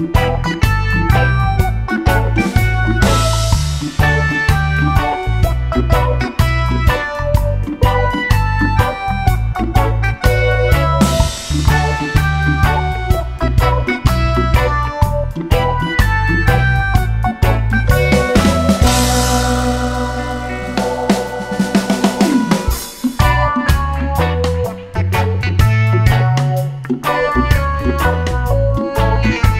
Música